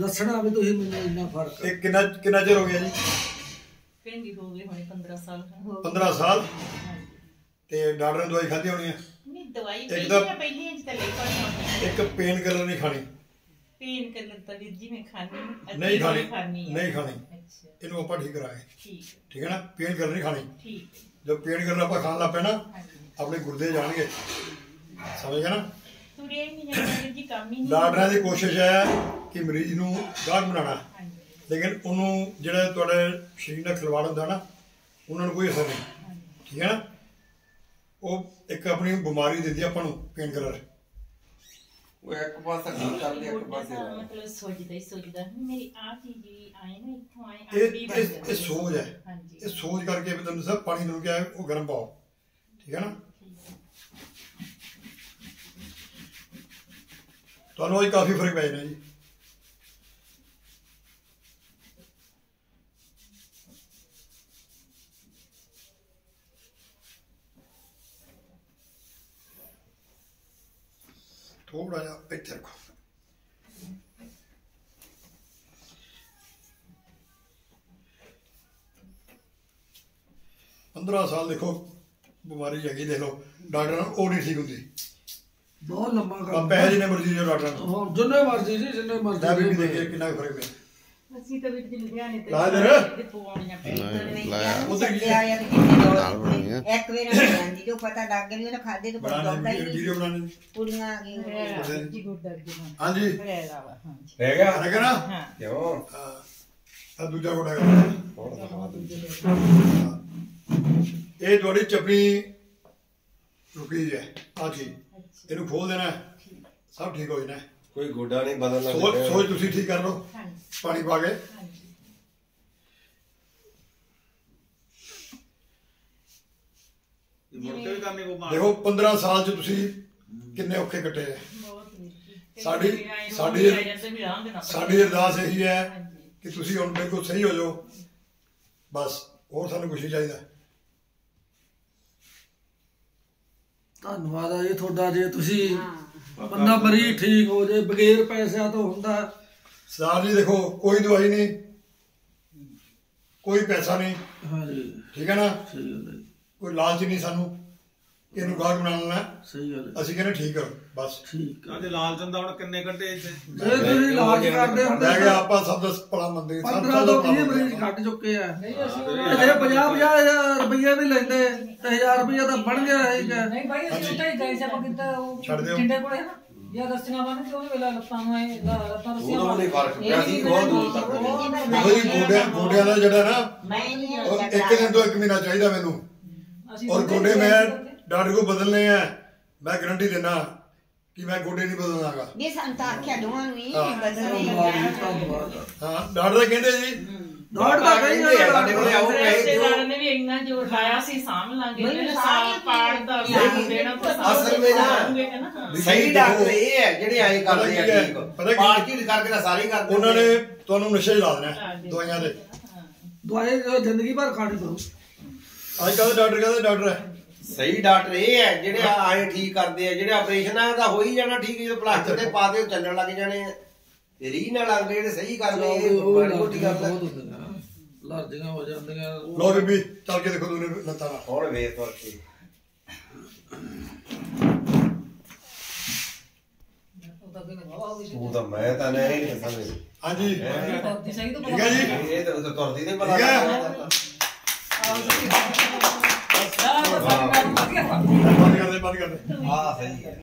ਦੱਸਣਾ ਵੀ ਤੁਸੀਂ ਮੈਨੂੰ ਇੰਨਾ ਫ਼ਰਕ। ਇਹ ਕਿੰਨਾ ਕਿੰਨਾ ਚਿਰ ਹੋ ਗਿਆ ਜੀ? ਭਿੰਡੀ ਹੋ ਗਏ ਹੁਣੇ 15 ਸਾਲ। ਹੋ 15 ਸਾਲ? ਤੇ ਡਾਕਟਰ ਨੇ ਦਵਾਈ ਖਾਧੀ ਹੋਣੀ ਹੈ ਨਹੀਂ ਦਵਾਈ ਪਹਿਲੀ ਤਾਂ- ਆ ਇੰਚ ਤੇ ਲੈ ਪਾਣੀ ਇੱਕ ਪੇਨ ਕਿਲਰ ਨਹੀਂ ਖਾਣੀ। ਪੀਣ ਕਰ ਤਾਂ ਵੀਰ ਜੀ ਮੈਂ ਖਾਣੀ ਨਹੀਂ ਖਾਣੀ ਆ। ਨਹੀਂ ਖਾਣੀ। ਅੱਛਾ। ਇਹਨੂੰ ਆਪਾਂ ਠੀਕ ਕਰਾਂਗੇ। ਠੀਕ ਠੀਕ ਹੈ ਨਾ? ਪੇਨ ਕਿਲਰ ਨਹੀਂ ਖਾਣੀ। ਠੀਕ। ਜਦ ਪੇਨ ਕਿਲਰ ਆਪਾਂ ਖਾਣ ਲੱਗ ਹਾਂਜੀ। ਆਪਣੇ ਗੁਰਦੇ ਜਾਣਗੇ। ਸਮਝ ਗਿਆ ਨਾ? ਤੁਰਿਆ ਹੀ ਨਹੀਂ ਜਾਂਦਾ ਵੀਰ ਜੀ ਕੰਮ ਹੀ ਨਹੀਂ ਡਾਕਟਰਾਂ ਦੀ ਕੋਸ਼ਿਸ਼ ਹੈ ਕਿ ਮਰੀਜ਼ ਨੂੰ ਗਾਹਕ ਬਣਾਉਣਾ। ਲੇਕਿਨ ਉਹਨੂੰ ਜਿਹੜਾ ਤੁਹਾਡੇ ਸਰੀਰ ਨਾਲ ਖਿਲਵਾੜ ਹੁੰਦਾ ਨਾ ਉਹਨਾਂ ਨੂੰ ਕੋਈ ਅਸਰ ਨਹੀਂ। ਠੀਕ ਹੈ ਨਾ? ਉਹ ਇੱਕ ਆਪਣੀ ਬਿਮਾਰੀ ਦਿੰਦੀ ਆ ਆਪਾਂ ਨੂੰ ਪੇਨ ਕਿਲਰ ਉਹ ਇੱਕ ਪਾਸੇ ਠੀਕ ਚੱਲਦੀ ਇੱਕ ਪਾਸੇ ਮਤਲਬ ਸੋਚਦਾ ਹੀ ਸੋਚਦਾ ਮੇਰੀ ਆ ਚੀਜ਼ ਜਿਹੜੀ ਆਏ ਨਾ ਇੱਥੋਂ ਆਏ ਇਹ ਅੱਡੀ ਬਣ ਇਹ ਸੋਜ ਹੈ। ਇਹ ਸੋਜ ਕਰਕੇ ਵੀ ਤੁਹਾਨੂੰ ਦੱਸਾਂ ਪਾਣੀ ਨੂੰ ਕਿਹਾ ਉਹ ਗਰਮ ਪਾਓ। ਠੀਕ ਹੈ ਨਾ? ਤੁਹਾਨੂੰ ਅੱਜ ਕਾਫੀ ਫ਼ਰਕ ਪੈ ਜਾਣਾ ਜੀ। ਥੋੜਾ ਜਿਹਾ ਇੱਥੇ ਰੱਖੋ। ਪੰਦਰਾਂ ਸਾਲ ਦੇਖੋ, ਬਿਮਾਰੀ ਹੈਗੀ, ਦੇਖ ਲਓ, ਡਾਕਟਰ ਉਹ ਨਹੀਂ ਠੀਕ ਹੁੰਦੀ। ਬਹੁਤ ਲੰਮਾ ਆ ਕੰਮ ਪੈਸੇ ਜਿੰਨੇ ਮਰਜ਼ੀ ਦਿਓ ਡਾਕਟਰ ਨੂੰ। ਹਾਂ ਜਿੰਨੇ ਮਰਜ਼ੀ ਜੀ ਜਿੰਨੇ ਮਰਜ਼ੀ ਦੇਖੀਏ ਕਿੰਨਾ ਕੁ ਫ਼ਰਕ ਪਿਆ। ਅਸੀਂ ਤਾਂ ਜੀ ਲੁਧਿਆਣੇ ਤੇ ਲਾ ਦੇ। ਤੇ ਪਵਾਉਣੀਆਂ ਪੈਂਦੀਆਂ ਲਾਇਆ ਉਧਰ ਕੀ ਆ? ਕਿੰਨੀ। ਇੱਕ ਵੇਰ ਆ ਜਾਂਦੀ ਜੋ ਪਤਾ ਲੱਗ ਗਿਆ ਉਹਨੇ ਖਾਦੇ ਤੋਂ ਹੀ ਨਹੀਂ। ਵੀਡੀਓ ਬਣਾਣੇ ਕੁੜੀਆਂ ਆ ਗਈਆਂ। ਜੀ ਹਾਂਜੀ। ਰਹਿ ਗਿਆ ਨਾ? ਹਾਂ। ਕਿਉਂ? ਆ ਦੂਜਾ ਕੋਟਾ ਦਿਖਾ ਦੂੰ ਇਹ ਤੁਹਾਡੀ ਚੱਪਣੀ ਰੁਕੀ ਹੈ। ਆ ਜੀ। ਇਹਨੂੰ ਖੋਲ ਦੇਣਾ। ਸਭ ਠੀਕ ਹੋ ਜਾਣਾ। ਕੋਈ ਗੋਡਾ ਨਹੀਂ ਬਦਲਣਾ ਸੋਚ ਸੋਚ ਤੁਸੀਂ ਠੀਕ ਕਰ ਲਓ। ਹਾਂਜੀ। ਪਾਣੀ ਪਾ ਕੇ। ਦੇਖੋ 15 ਸਾਲ ਚ ਤੁਸੀਂ ਕਿੰਨੇ ਔਖੇ ਕੱਟੇ ਆ। ਸਾਡੀ- ਸਾਡੀ- ਸਾਡੀ ਅਰਦਾਸ ਇਹੀ ਹੈ ਕਿ ਤੁਸੀਂ ਹੁਣ ਬਿਲਕੁਲ ਸਹੀ ਹੋ ਜਾਓ। ਬਸ ਹੋਰ ਸਾਨੂੰ ਕੁਝ ਨਹੀਂ ਚਾਹੀਦਾ। ਧੰਨਵਾਦ ਆ ਜੀ ਤੁਹਾਡਾ ਜੇ ਤੁਸੀਂ ਬੰਦਾ ਮਰੀਜ਼ ਠੀਕ ਹੋ ਜੇ ਬਗੈਰ ਪੈਸਿਆਂ ਤੋਂ ਹੁੰਦਾ। ਸਰਦਾਰ ਜੀ ਦੇਖੋ ਕੋਈ ਦਵਾਈ ਨਹੀਂ ਕੋਈ ਪੈਸਾ ਨਹੀਂ। ਹਾਂਜੀ। ਠੀਕ ਹੈ ਨਾ? ਕੋਈ ਲਾਲਚ ਨਹੀਂ ਸਾਨੂੰ। ਇਹਨੂੰ ਗਾਹਕ ਬਣਾ ਲੈਣਾ। ਸਹੀ ਗੱਲ ਹੈ। ਅਸੀਂ ਕਹਿੰਦੇ ਠੀਕ ਕਰੋ ਬਸ। ਠੀਕ ਹੈ ਅੱਜ ਲਾਲ ਚੰਦਾ ਹੁਣ ਕਿੰਨੇ ਘੰਟੇ ਇੱਥੇ? ਜੇ ਤੁਸੀਂ ਇਲਾਜ ਕਰਦੇ ਹੁੰਦੇ ਗਿਆ ਆਪਾਂ ਸਭ ਦਾ ਭਲਾ ਮੰਦੇ ਸਭ 15 ਦਾ ਤੋਂ ਭਲਾ 20 ਮੰਨਦੇ ਮਰੀਜ਼। ਘਟ ਚੁੱਕੇ ਆ। ਤੇ ਜੇ 50 50 ਰੁਪਏ ਵੀ ਲੈਂਦੇ ਤੇ 1000 ਰੁਪਏ ਤਾਂ ਬਣ ਗਿਆ ਸੀਗਾ ਨਹੀਂ ਭਾਈ ਅਸੀਂ ਉੱਥੇ ਹੀ ਗਏ ਸੀ ਆਪਾਂ ਕਿੱਦਾਂ ਉਹ ਛੱਡ ਦਿਓ। ਟਿੰਡੇ ਕੋਲੇ ਨਾ ਜਾਂ ਦਸਤੀਆਂ ਬੰਨ ਕੇ ਉਹਨੇ ਵੇਲਾ ਲੱਤਾਂ ਨੂੰ ਐ ਲੱਤਾਂ ਰਸੀਆਂ ਉਦੋਂ ਨਹੀਂ ਫ਼ਰਕ ਪਿਆ ਸੀ ਬਹੁਤ ਦੂਰ ਤੱਕ। ਜੀ ਗੋਡਿਆਂ ਗੋਡਿਆਂ ਦਾ ਜਿਹੜਾ ਨਾ ਮੈਂ ਨਹੀਂ ਔਰ ਇੱਕ ਦਿਨ ਤੋਂ ਇੱਕ ਮਹੀਨਾ ਚਾਹੀਦਾ ਮੈਨੂੰ। ਅਸੀਂ ਔਰ ਗੋਡੇ ਮੈਂ। ਡਾਕਟਰ ਕੋ ਬਦਲਨੇ ਆ ਮੈਂ ਗਾਰੰਟੀ ਦਿੰਦਾ ਕਿ ਮੈਂ ਗੋਡੇ ਨਹੀਂ ਬਦਲਣਾਗਾ ਇਹ ਸੰਤਾ ਆਖਿਆ ਦੋਵਾਂ ਨੂੰ ਹੀ। ਬਦਲਣੇ ਹਾਂ ਡਾਕਟਰ ਕਹਿੰਦੇ ਜੀ ਡਾਕਟਰ ਤਾਂ ਕਹਿੰਦੇ ਆ ਸਾਡੇ ਕੋਲੇ ਆਓ ਰਿਸ਼ਤੇਦਾਰਾਂ ਨੇ ਵੀ ਇੰਨਾ ਜੋਰ ਲਾਇਆ ਸੀ ਸਾਂਭ ਲਾਂਗੇ ਸਾਲ ਪਾੜ ਦਾ ਨਹੀਂ, ਦੇਣਾ ਅਸਲ ਵਿੱਚ ਨਾ- ਸਹੀ ਡਾਕਟਰ ਇਹ ਹੈ ਜਿਹੜੇ ਆਏ ਕਰਦੇ ਆ ਹੈ? ਠੀਕ ਪਾਰਟੀ ਕਰਕੇ ਤਾਂ ਸਾਰੇ ਕਰਦੇ ਉਹਨਾਂ ਨੇ। ਤੁਹਾਨੂੰ ਨਸ਼ੇ ਲਾ ਦੇਣਾ। ਦਵਾਈਆਂ ਦੇ। ਦਵਾਈ ਜੋ ਜ਼ਿੰਦਗੀ ਭਰ ਖਾਣੀ ਪਊ ਅੱਜ ਕੱਲ੍ਹ ਦੇ ਡਾਕਟਰ ਕਹਿੰਦੇ ਡਾਕਟਰ ਹੈ ਸਹੀ ਡਾਕਟਰ ਇਹ ਹੈ ਜਿਹੜੇ ਆਏ ਠੀਕ ਕਰਦੇ ਆ ਜਿਹੜੇ ਆਪਰੇਸ਼ਨ ਆ ਤਾਂ ਹੋ ਹੀ ਜਾਣਾ ਠੀਕ ਜਦੋਂ ਪਲਾਸਟਰ ਦੇ ਪਾ ਦੇ ਚੱਲਣ ਲੱਗ ਜਾਣੇ ਆ। ਤੇ ਰੀਹ ਨਾਲ ਅੰਗ ਜਿਹੜੇ ਸਹੀ ਕਰਦੇ ਇਹ ਮਾੜੀ ਮੋਟੀ ਗੱਲ ਹੈ। ਲਰਜੀਆਂ ਹੋ ਜਾਂਦੀਆਂ। ਲੋ ਬੀਬੀ ਚੱਲ ਕੇ ਦੇਖੋ ਦੋਨੇ ਲੱਤਾਂ ਨਾਲ। ਹੁਣ ਵੇਖ ਤੁਰ ਕੇ। ਉਹ ਤਾਂ ਵੀ ਤੂੰ ਤਾਂ ਮੈਂ ਤਾਂ ਨਹੀਂ ਸਮਝ ਹਾਂਜੀ ਤਾਂ ਠੀਕ ਹੈ ਜੀ। ਇਹ ਤਾਂ ਤਾਂ ਤੁਰਦੀ ਨਹੀਂ ਹੈ। ਵਧੀਆ ਬੰਦ ਕਰਦੇ ਬੰਦ ਕਰਦੇ ਆ ਸਹੀ ਹੈ।